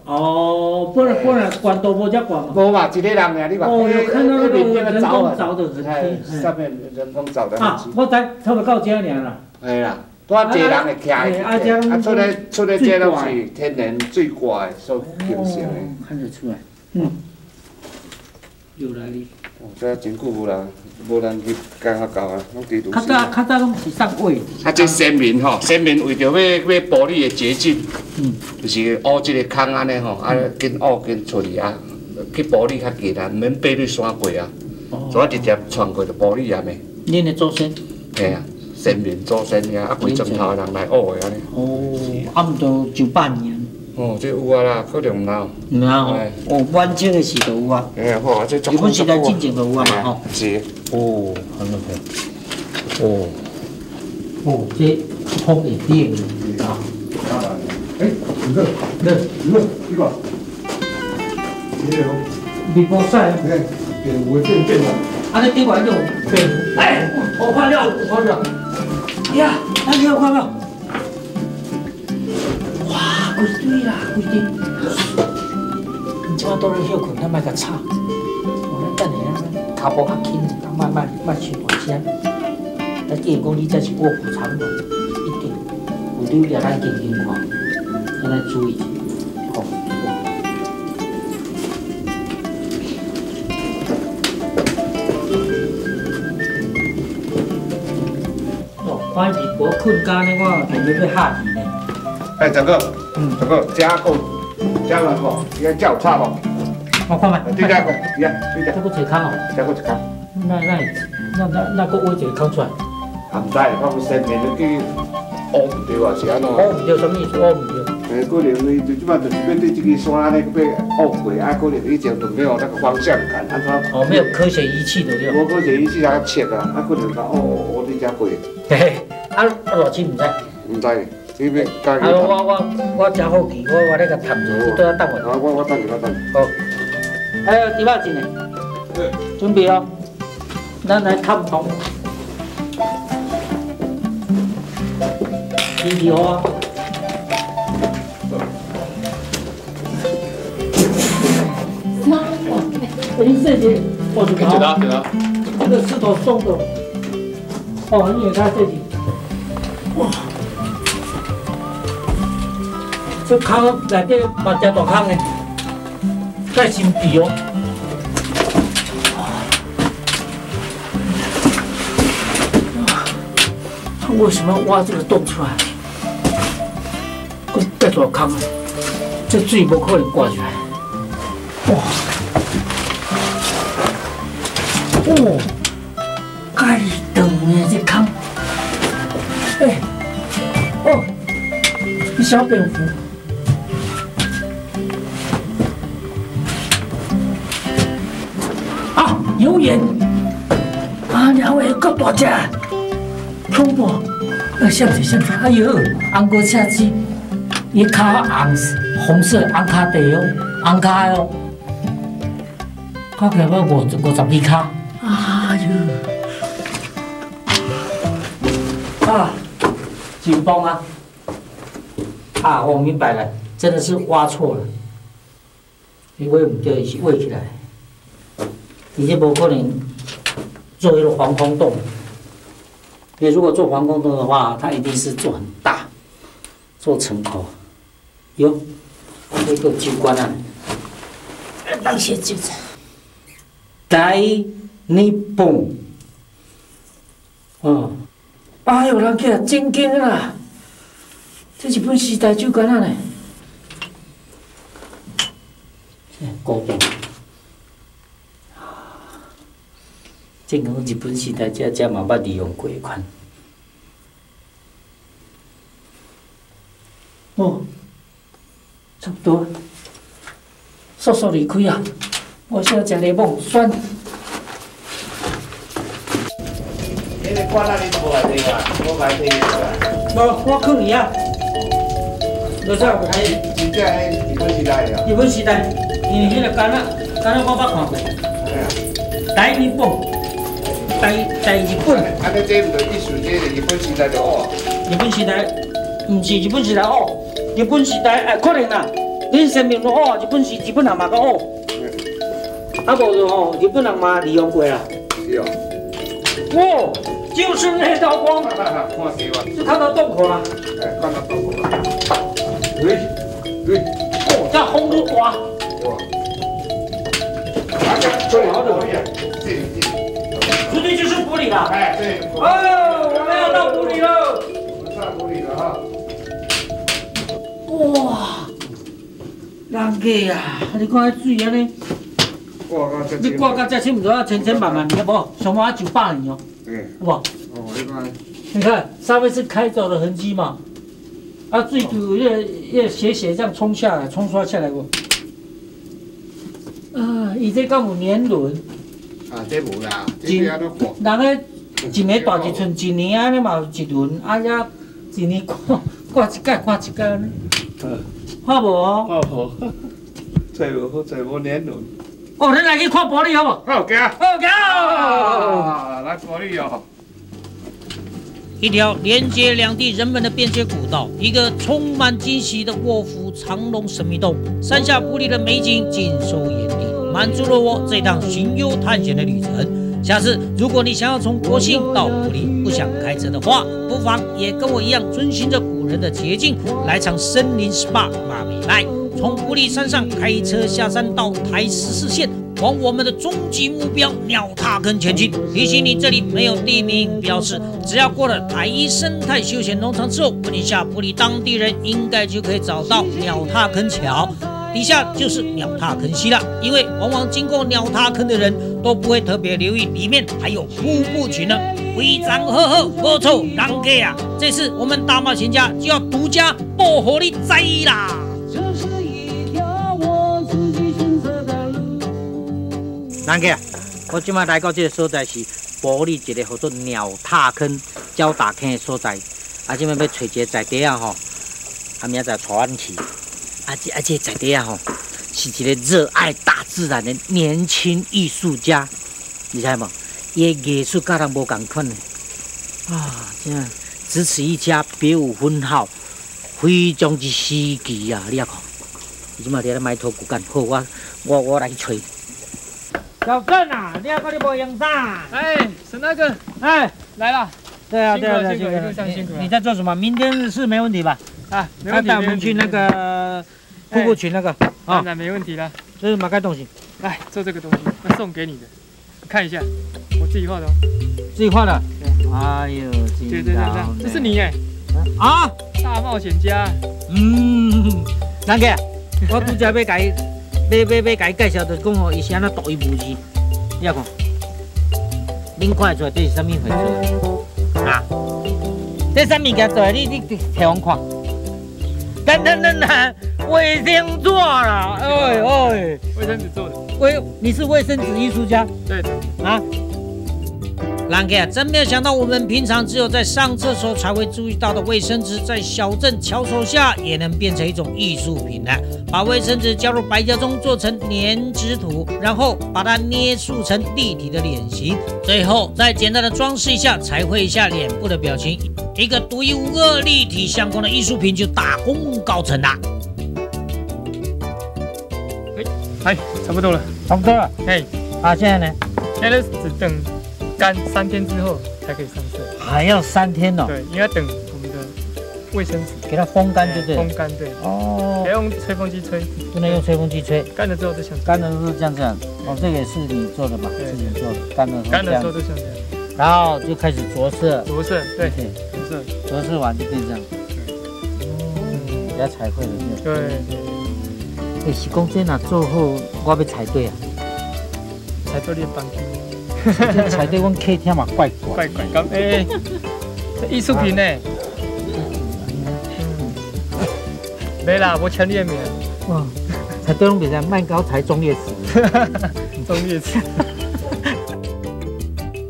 哦，不然不然，管都无遮管嘛。无嘛，一个人尔，你看，哦，有看到那个人工凿的，面人工凿的。啊，我知，差不多到遮尔啦。系啦，多济人会徛，啊，出来出来这拢是天然最怪所形成的。看得出来，嗯，有来历。哦，遮真久无人，无人去干较到啊，拢地图。较早较早拢是上位。啊，即先民吼，先民为着要要保你的捷径，嗯，就是挖一个坑安尼吼，啊，紧挖紧出去啊，去保你较近啊，毋，免爬你山过啊，所以直接穿过就保你啊咩。恁的祖先？系啊，先民祖先呀，啊，几钟头的人来挖的安尼。哦，啊，毋都上百年。哦，这有啊啦，可能唔有。唔有，哦，晚清的时都有啊。哎，好啊，这日本时代进前都有啊嘛，吼。是。哦，很厉害。哦。哦，这好一点啊。哎，你个，那，你个，这个。你好。你好帅。哎。有会变变啦。安尼顶管就变，哎，我看了，我看了，哎呀，咱看看了，哇，规堆啦，不一定，你即马倒咧休困，咱莫甲吵，我咱等下啊，脚步较轻，莫莫莫伤大声。咱既然讲你这是卧虎藏龙，一定有溜了，咱紧紧看，咱来注意，好。哦，反正无困觉呢，我准备要下去呢。哎，陈哥，嗯陈哥，这够，这个吼，应该叫差无？我看觅，对加个，对啊，对加这，个一空哦，这个一看。那那那那那个挖一个空出来，啊，唔知，我有生面去乌唔对啊，是安怎？我唔对，什么意思？我唔对。诶，可能你最即摆就是要对这个山咧，要乌过，啊，可能以前就没有那个方向感，安怎？哦，没有科学仪器的对吧。我可能伊是来切啊，啊，可能讲哦，我你遮过，嘿嘿，啊啊，偌钱唔知。啊，唔知，这边家己谈。我我我真好奇，我我咧甲探一下，你都要等我。啊，我我等你，我等你。好。还有第八进呢？对。准备哦，咱来探访。天气好啊。妈，林师姐，我是解答解答。这个石头送的，哦，你看这里，哇，这坑内底嘛真大坑呢，在深地哦。他为什么要挖这个洞出来？这这大坑，这水不可能刮出来。哇！哦，介长的这坑，哎，哦，一小蝙蝠，啊，有眼，啊，两位够大只，恐怖，啊，像谁像谁？哎呦，红哥车子，伊脚红红色红卡地哦，红卡的哦，看起来要五五十二卡。哎呦！啊，紧绷啊！啊，我明白了，真的是挖错了，因为唔对，是挖起来，而且不可能做一个防空洞。因为如果做防空洞的话，它一定是做很大，做成口。哟，这个机关啊，那些就这样。大日本，哦，哎呦，人家真紧啦！这日本时代就干那呢？高度，这个日本时代遮遮嘛捌利用过款。哦，差不多，速速离开啊！我想食柠檬酸。你咧关那里无来听啊？我来听啊。无，我可以啊。就说有开真正迄日本时代啊。日本时代，因为迄个干仔，干仔我捌看过。哎呀，大日本，大大日本，安尼这唔就意思这个日本时代就哦。日本时代，唔是日本时代哦，日本时代哎可能啊。恁生命都哦，日本是日本人嘛个哦，啊无就哦，日本人嘛利用过啦。是哦。哦，就是那道光，看谁哇？就看到洞口了。哎，看到洞口了。喂喂，哦，这风都大。哇！啊，这最好的玻璃啊，这里这里。这里就是玻璃了。哎，对。哦，我们要到玻璃了。我们上玻璃了哈。哇，人家啊，你看那水安尼，哇，这你挂到这深，毋知影千千万万年无，上马九百年哦，对。有无？哦，你看。你看上面是开凿的痕迹嘛，啊，水就越越斜斜这样冲下来，冲刷下来过。啊，伊这敢有年轮？啊，这无啦，这个安怎看？人个一年大一寸，一年安尼嘛有一轮，啊呀，一年挂挂一届，挂一届安尼。嗯，好无？哦好，再无好，再无年轮。哦，咱来去看玻璃好不？好，行。好，行。啊，来玻璃哦。一条连接两地人们的便捷古道，一个充满惊喜的卧虎藏龙神秘洞，山下玻璃的美景尽收眼底，满足了我这趟寻幽探险的旅程。下次如果你想要从国庆到布里，不想开车的话，不妨也跟我一样，遵循着古人的捷径，来场森林 SPA 马美来。从普里山上开车下山到台十四线，往我们的终极目标鸟踏坑前进。提醒你，这里没有地名标示，只要过了台一生态休闲农场之后，问一下普里当地人，应该就可以找到鸟踏坑桥。底下就是鸟踏坑溪了，因为往往经过鸟踏坑的人都不会特别留意里面还有瀑布群呢。非常呵呵，不错，狼哥啊！这次我们大冒险家就要独家保护你栽啦！狼哥，我今麦来到这个所在是玻璃一个叫做鸟踏坑、鸟踏坑的所在，啊，今麦要找一个在地啊吼，啊，明仔载带阮去。啊，这啊这在地啊吼，是一个热爱大自然的年轻艺术家，你猜无？伊艺术甲人无共款的啊，这样只此一家，别无分号，非常之稀奇啊！你也看，即嘛伫咧埋头苦干，好，我我我来吹。小郑啊，你要快点播影啥？哎，沈大哥，哎，来了。对啊，对啊，辛苦了，辛苦了，辛苦了。你在做什么？明天是没问题吧？啊，没问题。带我们去那个。瀑布群那个啊，那没问题了。这是马盖东西，来做这个东西，那送给你的，看一下，我自己画的哦。自己画的？哎呦，对对对对，这是你哎，啊，大冒险家。嗯，哪个，我拄则要改，要要要改介绍，就讲哦，伊是安那独一无二，你要看，恁看出来这是什么货做？啊，这什物件做的？你你摕我看。等等等等，卫生纸啦！哎哎，卫生纸做的。卫，你是卫生纸艺术家？对的。啊，兰哥啊，真没有想到，我们平常只有在上厕所才会注意到的卫生纸，在小镇巧手下也能变成一种艺术品呢。把卫生纸加入白胶中，做成粘纸土，然后把它捏塑成立体的脸型，最后再简单的装饰一下，彩绘一下脸部的表情。一个独一无二、立体相关的艺术品就大功告成啦！哎，差不多了，差不多了。哎，啊，现在呢？现在只等干三天之后才可以上色。还要三天哦？对，应该等我们的卫生纸给它风干，对不对？风干，对。哦。要用吹风机吹，不能用吹风机吹。干了之后就像干了之后这样这样。哦，这个也是你做的吧？是你做的。干了干了之后就像这样。然后就开始着色。着色，对。着色着色完就变这样，嗯，比较彩绘的对。对。哎，是讲这哪做后我要彩对啊？彩对你帮助。彩对我客厅嘛怪怪。怪怪，刚哎，艺术品呢？没啦，我强烈没。哇，彩对拢比赛曼高才中烈词。中烈词。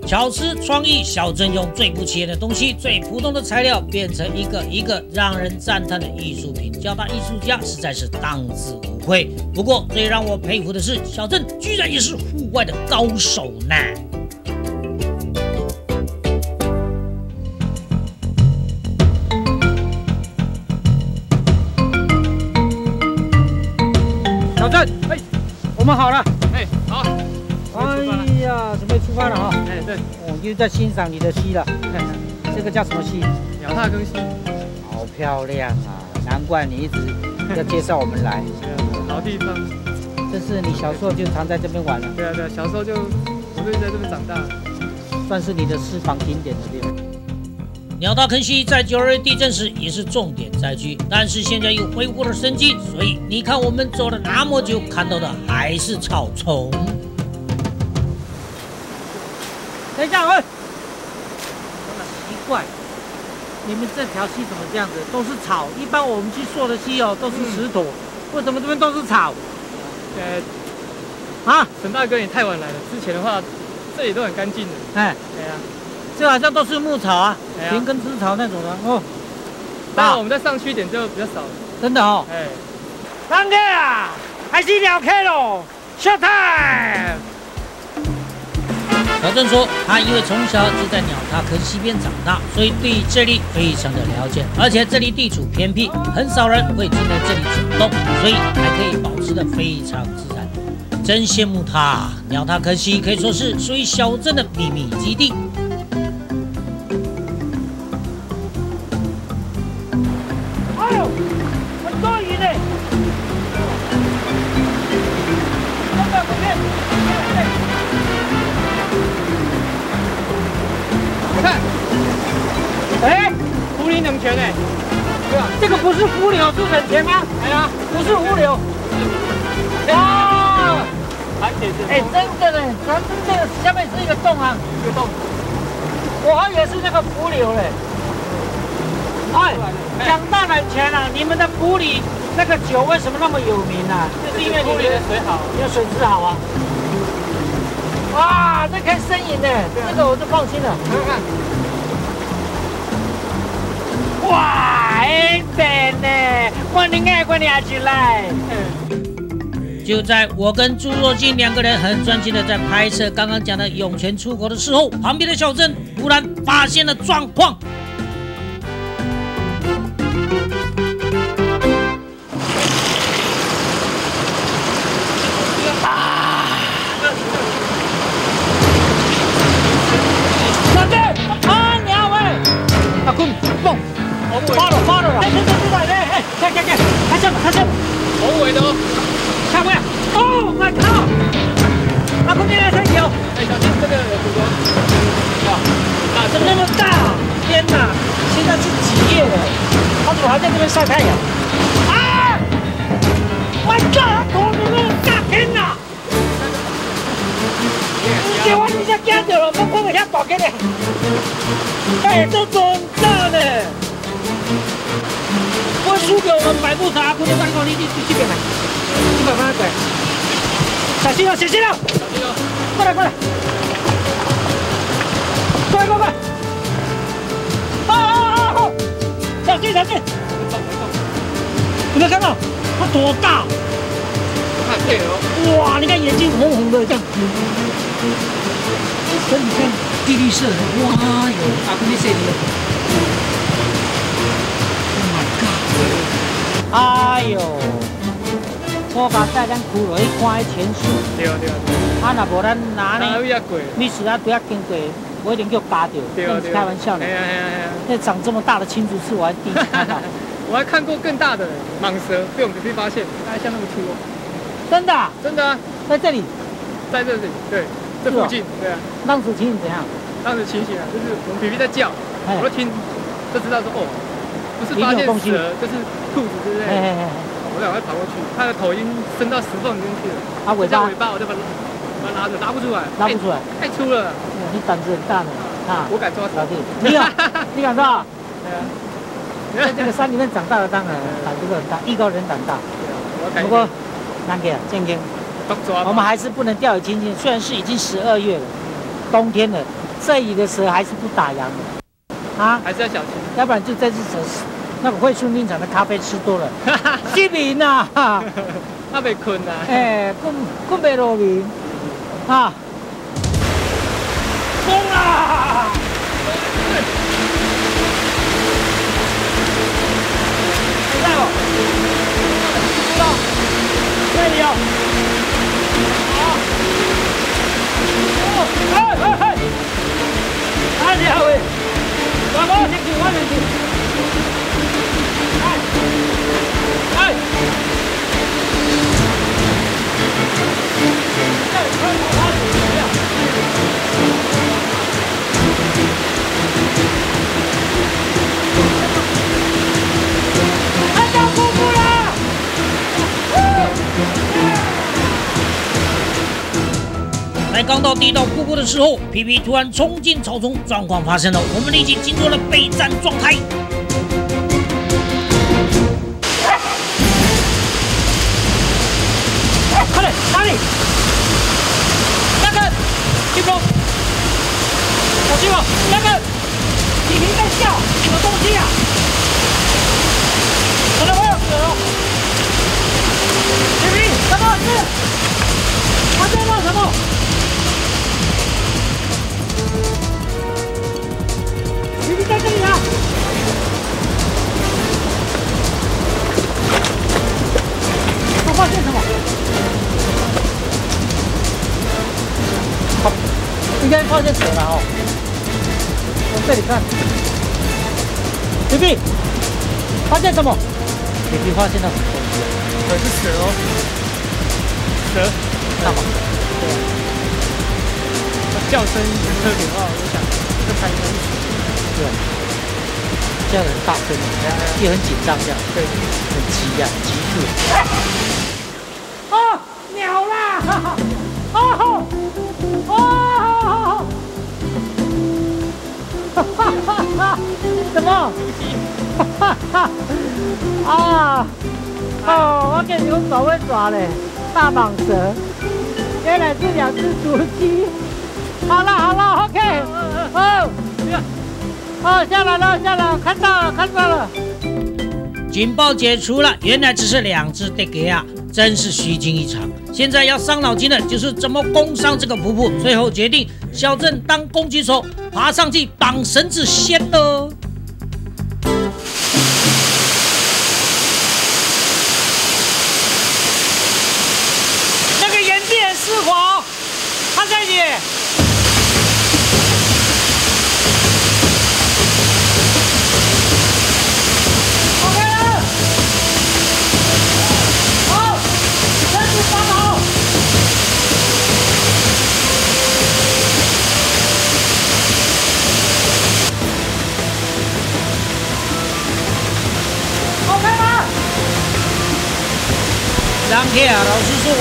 巧思创意，小镇用最不起眼的东西、最普通的材料，变成一个一个让人赞叹的艺术品，叫他艺术家实在是当之无愧。不过最让我佩服的是，小镇居然也是户外的高手呢。们好了。哎，好，哎呀，准备出发了啊！哎，对，我又在欣赏你的溪了。这个叫什么溪？鸟踏坑溪。好漂亮啊！难怪你一直要介绍我们来。好地方。这是你小时候就常在这边玩了。对啊，对啊，小时候就我就在这边长大，算是你的私房景点的地方。鸟踏坑溪在九二地震时也是重点灾区，但是现在又恢复了生机，所以你看我们走了那么久，看到的还是草丛。等一下，喂！奇怪，你们这条溪怎么这样子？都是草。一般我们去溯的溪哦，都是石土。为什么这边都是草？呃，啊，沈大哥，你太晚来了。之前的话，这里都很干净的。哎，对啊，这好像都是牧草啊，田根枝草那种的哦。那，我们再上去一点就比较少了。真的哦。哎，三哥啊，还是鸟开喽。下台。小郑说，他因为从小就在鸟塔坑西边长大，所以对这里非常的了解。而且这里地处偏僻，很少人会进来这里走动，所以还可以保持的非常自然。真羡慕他！鸟塔坑西可以说是属于小镇的秘密基地。这个不是浮流是冷泉吗？哎呀，不是浮流。哇！哎，真的嘞，它这个下面是一个洞啊，一个洞。我还以为是那个浮流嘞。哎，讲到冷泉了，你们的普里那个酒为什么那么有名呢？就是因为普里的水好，因为水质好啊。哇，这可以生饮的，这个我就放心了。看看。哇，哎，真的，我的爱过你阿起来。就在我跟朱若金两个人很专心的在拍摄刚刚讲的涌泉出国的时候，旁边的小镇突然发现了状况。晒太阳！啊！My God！我们那大天呐！这我真正惊到了，我看到遐大天嘞！哎，都中大呢！我输给我们百步茶，不能单靠你，你你这边来，你慢慢来，小心了，小心了！小心哦！过来过来！快快快！啊啊啊！小心小心！有没有看到它多大？看对哦！哇，你看眼睛红红的这样，身体看碧绿色的，哇哟，啊，跟你说的。Oh my god！哎呦，我把带咱骷落去看迄潜水。对对对。啊，若无咱拿呢？你是啊，不要经过，我一定叫夹掉。对对。开玩笑呢。哎呀哎！那长这么大的青竹刺，我还第一次看到。我还看过更大的蟒蛇被我们被发现，大概像那么粗哦。真的？真的啊，在这里，在这里，对，这附近，对啊。当时情形怎样？当时情形啊，就是我们皮皮在叫，我都听，就知道说哦，不是发现蛇，就是兔子，对不对？我赶快跑过去，它的头已经伸到石缝里面去了。啊，尾巴，尾巴，我就把它把它拉着，拉不出来，拉不出来，太粗了。你胆子很大呢，啊，我敢抓老弟，你敢？你敢抓？对啊。在这个山里面长大的，当然胆子很大，艺高人胆大。不过，那个健健，我们还是不能掉以轻心。虽然是已经十二月了，冬天了，这里的蛇还是不打烊的。啊，还是要小心，要不然就在这蛇那个惠顺冰场的咖啡吃多了，失眠呐，那被困呐，哎，困困不落眠，啊，这里啊，好，哦，哎哎哎，哪里啊喂？我我先去，我先去，到地道瀑布的时候，皮皮突然冲进草丛，状况发生了，我们立即进入了备战状态。快点，哪里？那个，金峰，小心哦！那个，皮皮在笑，什么东西啊？可能会有蛇哦！皮皮，什么事？你在这里啊他发现什么？应该发现水了哦这里看。雪碧发现什么雪碧发现了很多可是蛇哦雪看。吗对那叫声是特别大我想这个拍一蛇。对。这样很大声，也很紧张，这样对，很急呀，急促。啊，鸟啦！哦哦！哈哈哈哈！什么？哈哈！啊！哦，我给你们手会抓嘞，大蟒蛇，原来是两只竹鸡。好了好了，OK，哦。哦，下来了，下来了，看到了，看到了。警报解除了，原来只是两只的给啊，真是虚惊一场。现在要伤脑筋的就是怎么攻上这个瀑布。最后决定，小镇当攻击手，爬上去绑绳子先的。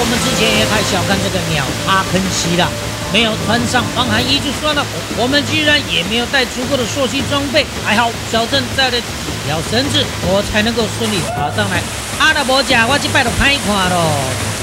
我们之前也太小看这个鸟阿肯西了，没有穿上防寒衣就算了，我们居然也没有带足够的溯溪装备。还好小镇带了几条绳子，我才能够顺利爬上来。阿拉伯甲，我去拜了拍垮了。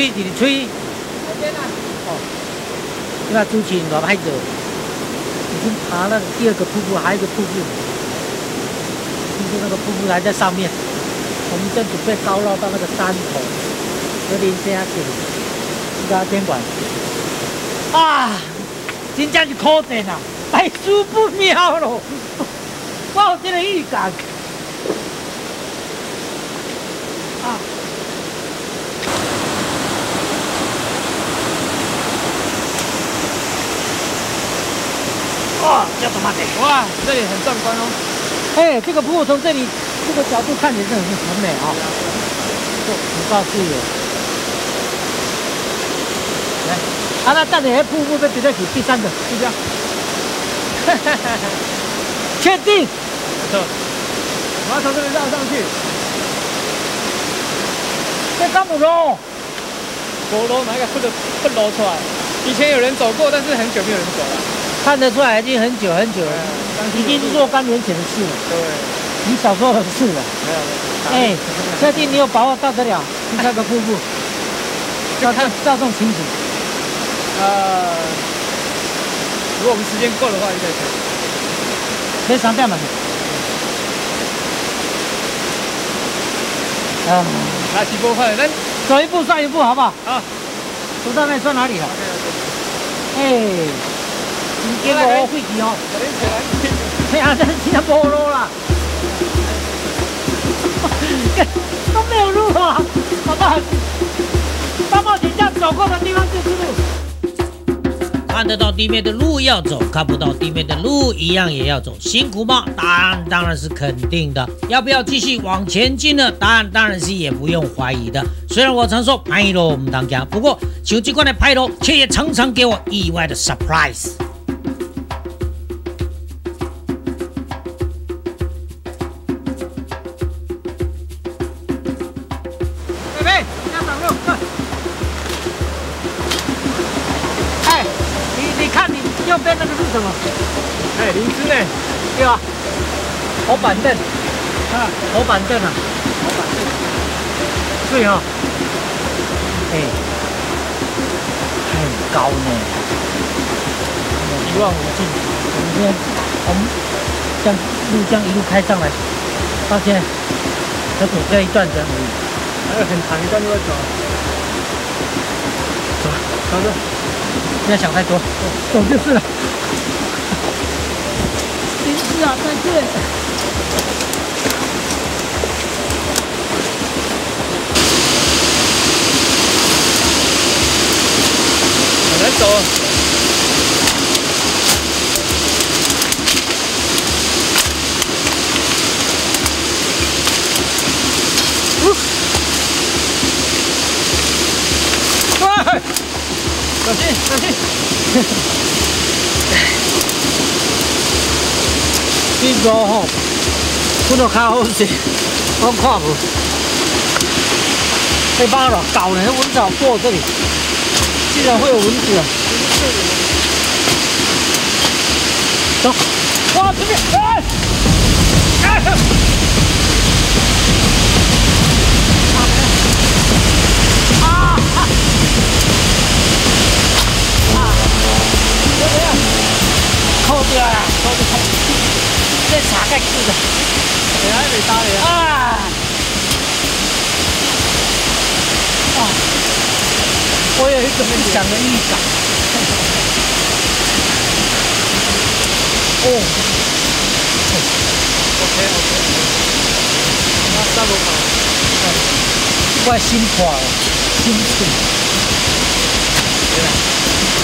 啦，你吹，你吹。这边啊。哦。你把朱琴我拍走。已经爬了第二个瀑布，还有一个瀑布。就是那个瀑布还在上面。我们正准备高绕到那个山头，和林下去，这个监管。啊！真正是可怜啊，百出不妙咯。我有这个预感。哇，这里很壮观哦。哎，这个瀑布从这里这个角度看起来是很很美啊，很高兴哦。来，啊，那等下瀑布要直接去第三个，是不是？确定？没错。我要从这边绕上去。这干不喽？不露，哪个不露不露出来？以前有人走过，但是很久没有人走了。看得出来已经很久很久了，已经是若干年前的事了。对，你小时候的事了。没有。哎，确定你有把握到得了第三个瀑布？照看照这种情景。呃，如果我们时间够的话，应该可以。可以上吊吗？啊，拿起波快，来走一步算一步，好不好？好。走到那算哪里了？哎，你给我会骑哦。哎呀，这骑到菠萝了。都没有路啊，好不好？大冒险家走过的地方就是路。看得到地面的路要走，看不到地面的路一样也要走，辛苦吗？答案当然是肯定的。要不要继续往前进呢？答案当然是也不用怀疑的。虽然我常说拍路我们当家，不过手机关的拍路却也常常给我意外的 surprise。好板凳啊，好板凳啊，好板凳，对哈，哎，很高呢，一望无际。我们先，我们将路将一路开上来，到现在才走这一段而已，还有很长一段路要走。走，走走，不要想太多，走就是了。是啊，再见。很难走。喂，小心，小心。这个吼，不能较好些，我看无。被扒了，搞呢，蚊子好多这里，竟然会有蚊子。啊！走，哇，这边，哎，哎，啊，啊，怎么样？扣掉了，扣不扣？这查盖子的，你还没打你啊！啊！我有一种不祥的预感。哦，OK OK，那上路跑，我心破了，心碎。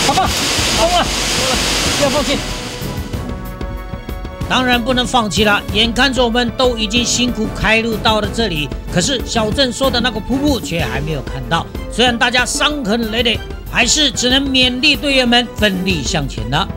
好吧，疯了，疯了，不要放弃。当然不能放弃了，眼看着我们都已经辛苦开路到了这里，可是小郑说的那个瀑布却还没有看到。虽然大家伤痕累累，还是只能勉励队员们奋力向前了。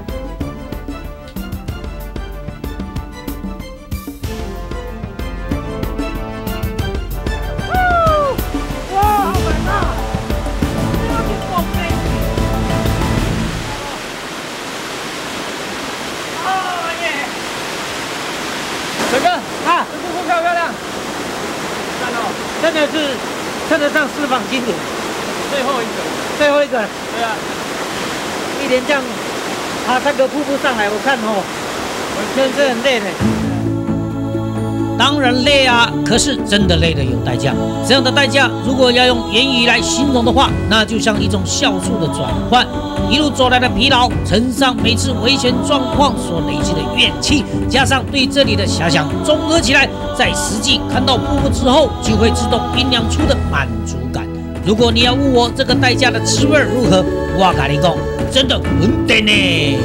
来，我看哦，我真是很累的。当然累啊，可是真的累的有代价。这样的代价，如果要用言语来形容的话，那就像一种酵素的转换。一路走来的疲劳，乘上每次危险状况所累积的怨气，加上对这里的遐想，综合起来，在实际看到瀑布之后，就会自动酝酿出的满足感。如果你要问我这个代价的滋味如何，我跟你讲，真的很甜呢。